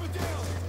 Keep it down!